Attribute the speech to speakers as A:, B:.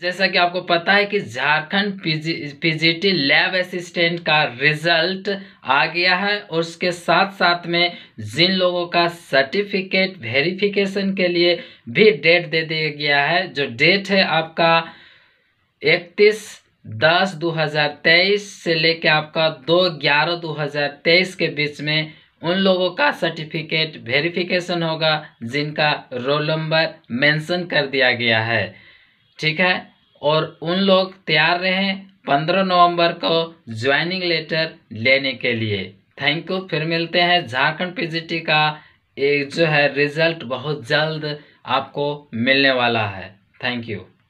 A: जैसा कि आपको पता है कि झारखंड पीजीटी लैब असिस्टेंट का रिज़ल्ट आ गया है और उसके साथ साथ में जिन लोगों का सर्टिफिकेट वेरिफिकेशन के लिए भी डेट दे दिया गया है, जो डेट है आपका इकतीस दस दो हज़ार तेईस से लेकर आपका दो ग्यारह दो हज़ार तेईस के बीच में उन लोगों का सर्टिफिकेट वेरिफिकेशन होगा, जिनका रोल नंबर मेंशन कर दिया गया है। ठीक है? और उन लोग तैयार रहें पंद्रह नवंबर को ज्वाइनिंग लेटर लेने के लिए। थैंक यू फिर मिलते हैं झारखंड पीजीटी का। एक जो है रिज़ल्ट बहुत जल्द आपको मिलने वाला है। Thank you